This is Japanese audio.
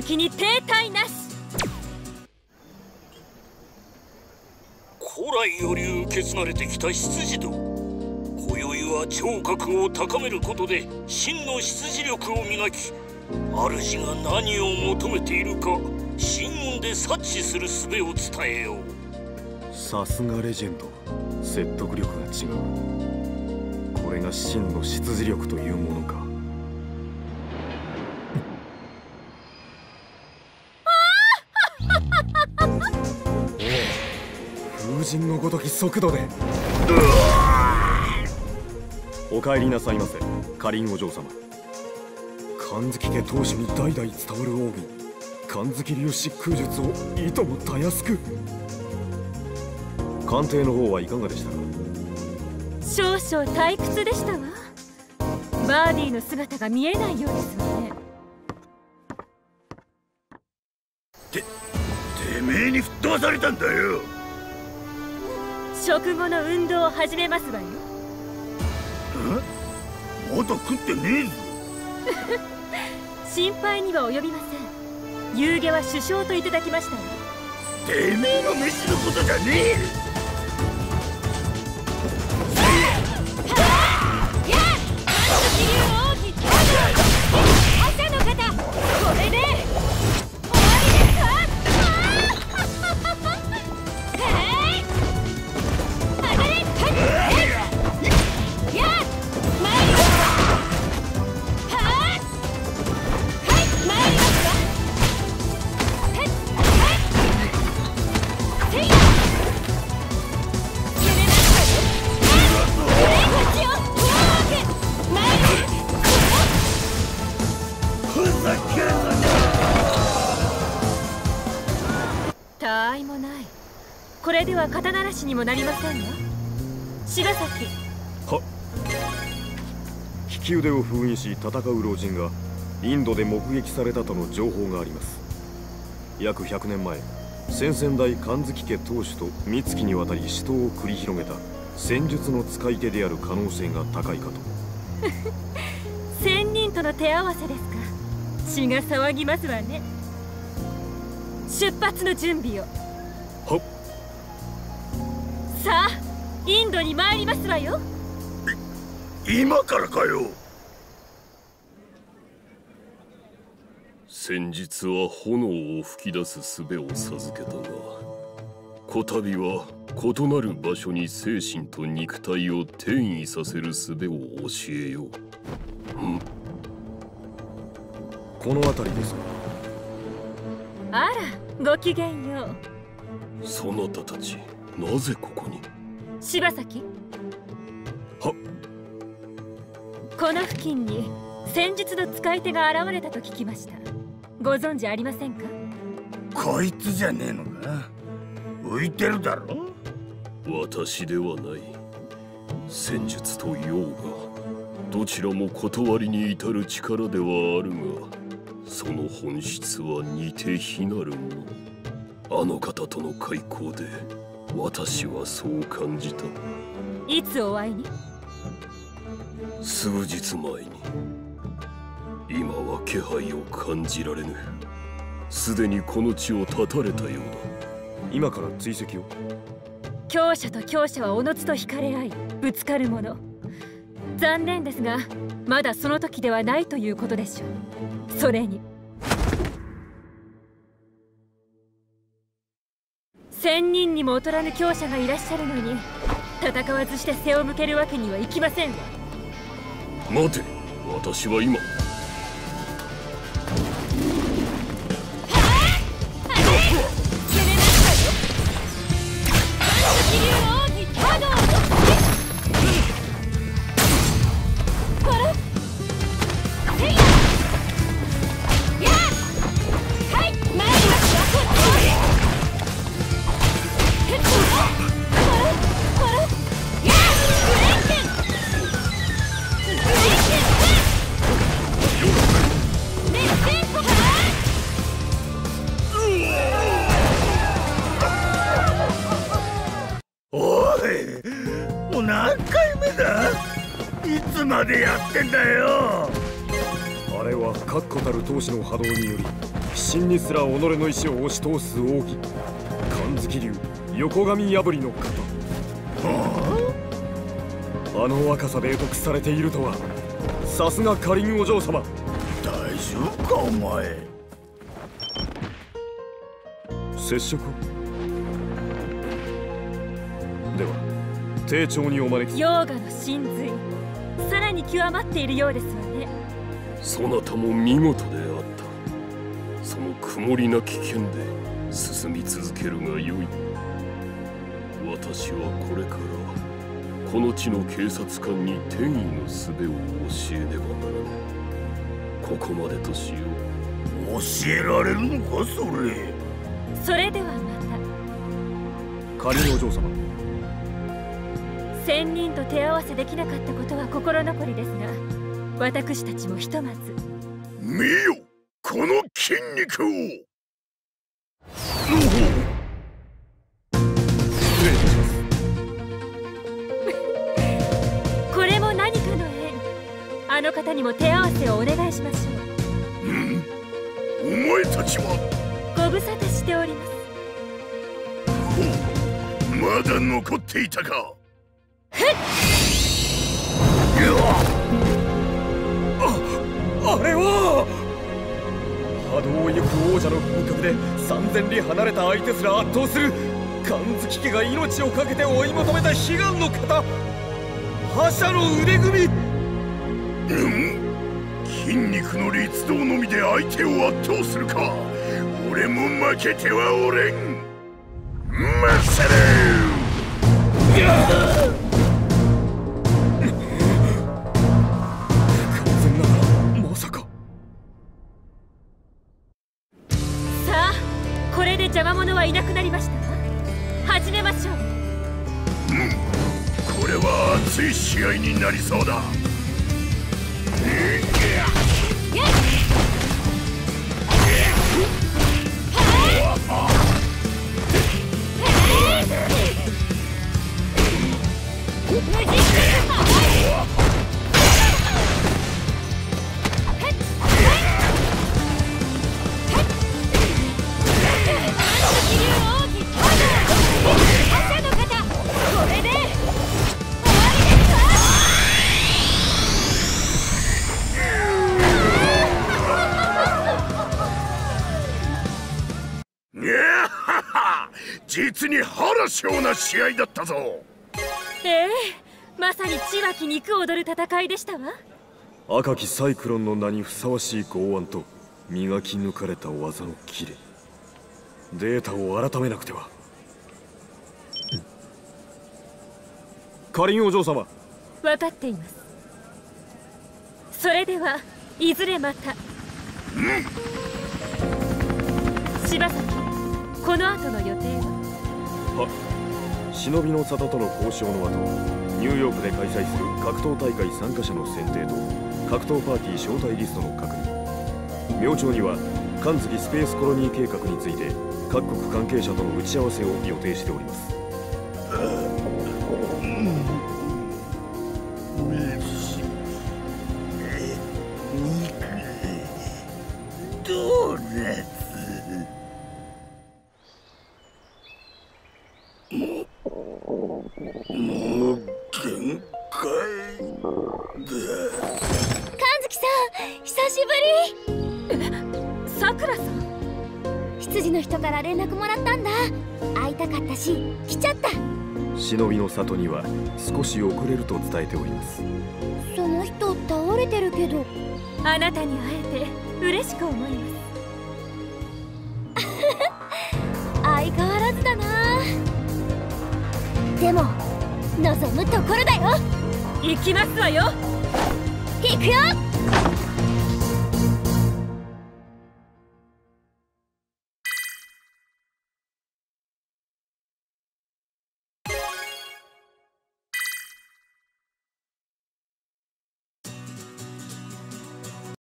月に停滞なし。古来より受け継がれてきた執事道今宵は聴覚を高めることで真の執事力を磨き主が何を求めているか真音で察知する術を伝えよう。さすがレジェンド。説得力が違う。これが真の執事力というものか風神のごとき速度で。お帰りなさいませかりんお嬢様。神月家当主に代々伝わる奥義。神月流疾空術をいともたやすく。鑑定の方はいかがでしたか？少々退屈でしたわ。バーディーの姿が見えないようですわね。ててめえに吹っ飛ばされたんだよ食後の運動を始めますわよ。え？まだ食ってねえぞ。心配には及びません。夕げは首相といただきましたわてめえの飯のことじゃねえたあいもない。これでは肩慣らしにもなりませんわ柴崎。は。利き腕を封印し戦う老人がインドで目撃されたとの情報があります。約100年前先々代神月家当主と三月にわたり死闘を繰り広げた戦術の使い手である可能性が高いかと。仙人との手合わせですか血が騒ぎますわね。出発の準備を。さあインドに参りますわよ。今からかよ。先日は炎を吹き出す術を授けたがこたびは異なる場所に精神と肉体を転移させる術を教えようこの辺りです。かあらごきげんよう。そなたたちなぜここに？柴崎？は？この付近に戦術の使い手が現れたと聞きました。ご存知ありませんか？こいつじゃねえのか？浮いてるだろ？私ではない。戦術と用がどちらも断りに至る力ではあるがその本質は似て非なるもの。あの方との開口で私はそう感じた。いつお会いに？数日前に。今は気配を感じられぬ。すでにこの地を断たれたようだ。今から追跡を。強者と強者はおのずと惹かれ合いぶつかるもの。残念ですがまだその時ではないということでしょう。それに千人にも劣らぬ強者がいらっしゃるのに戦わずして背を向けるわけにはいきません。待て私は今までやってんだよ。あれは確固たる闘志の波動により鬼神にすら己の意志を押し通す奥義神月流横髪破りの方。あ？の若さで得得されているとはさすがカリンお嬢様。大丈夫かお前？接触？をでは丁重にお招き。ヨーガの真髄さらに極まっているようですわね。そなたも見事であった。その曇りなき剣で進み続けるがよい。私はこれからこの地の警察官に転移の術を教えねばならぬここまでとしよう。教えられるのかそれ。それではまカリンお嬢様。た仙人と手合わせできなかったことは心残りですが私たちもひとまず。見よこの筋肉を。これも何かの縁。あの方にも手合わせをお願いしましょお前たちは。うご無沙汰しております。まだ残っていたかあれは波動を行く王者の風格で三千里離れた相手すら圧倒する神月家が命を懸けて追い求めた悲願の方覇者の腕組み。ん？筋肉の律動のみで相手を圧倒するか。俺も負けてはおれん。マッサルはい。なくなりましたわ始めましょう。これは熱い試合になりそうだ。朝実に腹小な試合だったぞ。ええまさに血湧き肉踊る戦いでしたわ。赤きサイクロンの名にふさわしい剛腕と磨き抜かれた技のキレ。データを改めなくては。カリンお嬢様。分かっています。それではいずれまた。柴崎この後の予定は？は。忍びの里との交渉の後ニューヨークで開催する格闘大会参加者の選定と格闘パーティー招待リストの確認。明朝には神月スペースコロニー計画について各国関係者との打ち合わせを予定しております。もうもう限界だ神月さん久しぶり。さくらさん羊の人から連絡もらったんだ。会いたかったし来ちゃった。忍びの里には少し遅れると伝えております。その人倒れてるけど。あなたに会えて嬉しく思いますでも望むところだよ。行きますわよ。行くよ。